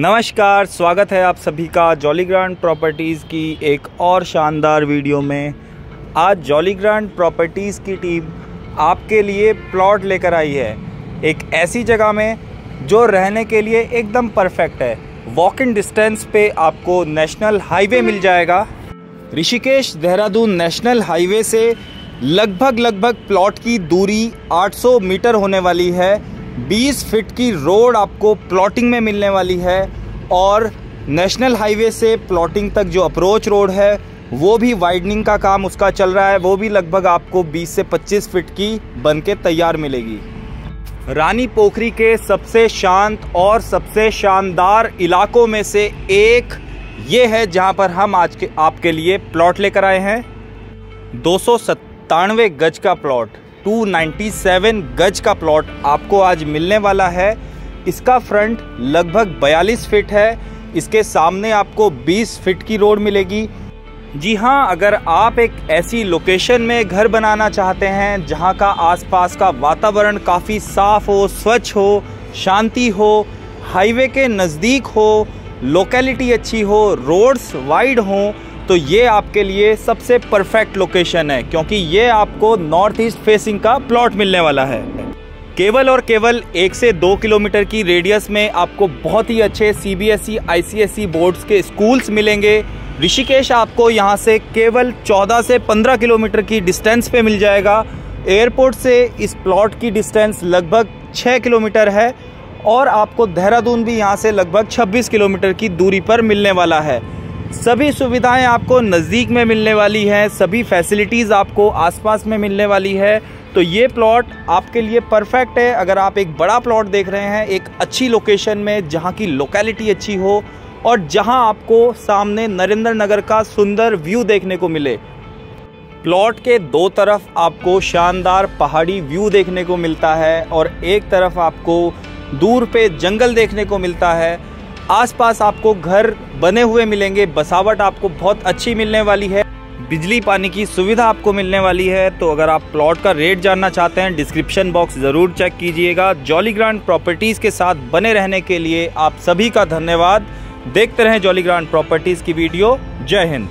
नमस्कार, स्वागत है आप सभी का जॉली ग्रांड प्रॉपर्टीज़ की एक और शानदार वीडियो में। आज जॉली ग्रांड प्रॉपर्टीज़ की टीम आपके लिए प्लॉट लेकर आई है। एक ऐसी जगह में जो रहने के लिए एकदम परफेक्ट है। वॉक इन डिस्टेंस पे आपको नेशनल हाईवे मिल जाएगा। ऋषिकेश देहरादून नेशनल हाईवे से लगभग लगभग प्लॉट की दूरी 800 मीटर होने वाली है। 20 फीट की रोड आपको प्लॉटिंग में मिलने वाली है और नेशनल हाईवे से प्लॉटिंग तक जो अप्रोच रोड है, वो भी वाइडनिंग का काम उसका चल रहा है, वो भी लगभग आपको 20 से 25 फीट की बन के तैयार मिलेगी। रानी पोखरी के सबसे शांत और सबसे शानदार इलाकों में से एक ये है जहाँ पर हम आज के, आपके लिए प्लॉट लेकर आए हैं। दो सौ सत्तानवे गज का प्लॉट 297 गज का प्लॉट आपको आज मिलने वाला है। इसका फ्रंट लगभग 42 फीट है। इसके सामने आपको 20 फीट की रोड मिलेगी। जी हाँ अगर आप एक ऐसी लोकेशन में घर बनाना चाहते हैं, जहाँ का आसपास का वातावरण काफ़ी साफ़ हो, स्वच्छ हो, शांति हो, हाईवे के नज़दीक हो लोकेलिटी अच्छी हो रोड्स वाइड हों तो ये आपके लिए सबसे परफेक्ट लोकेशन है, क्योंकि ये आपको नॉर्थ ईस्ट फेसिंग का प्लॉट मिलने वाला है। केवल और केवल एक से दो किलोमीटर की रेडियस में आपको बहुत ही अच्छे सीबीएसई आईसीएसई बोर्ड्स के स्कूल्स मिलेंगे। ऋषिकेश आपको यहाँ से केवल 14 से 15 किलोमीटर की डिस्टेंस पे मिल जाएगा। एयरपोर्ट से इस प्लॉट की डिस्टेंस लगभग 6 किलोमीटर है और आपको देहरादून भी यहाँ से लगभग 26 किलोमीटर की दूरी पर मिलने वाला है। सभी सुविधाएँ आपको नज़दीक में मिलने वाली हैं, सभी फैसिलिटीज़ आपको आसपास में मिलने वाली है। तो ये प्लॉट आपके लिए परफेक्ट है। अगर आप एक बड़ा प्लॉट देख रहे हैं, एक अच्छी लोकेशन में जहाँ की लोकेलिटी अच्छी हो और जहाँ आपको सामने नरेंद्र नगर का सुंदर व्यू देखने को मिले। प्लॉट के दो तरफ़ आपको शानदार पहाड़ी व्यू देखने को मिलता है और एक तरफ़ आपको दूर पे जंगल देखने को मिलता है। आसपास आपको घर बने हुए मिलेंगे, बसावट आपको बहुत अच्छी मिलने वाली है, बिजली पानी की सुविधा आपको मिलने वाली है तो अगर आप प्लॉट का रेट जानना चाहते हैं, डिस्क्रिप्शन बॉक्स ज़रूर चेक कीजिएगा। जॉली ग्रांड प्रॉपर्टीज़ के साथ बने रहने के लिए आप सभी का धन्यवाद। देखते रहें जॉली ग्रांड प्रॉपर्टीज़ की वीडियो। जय हिंद।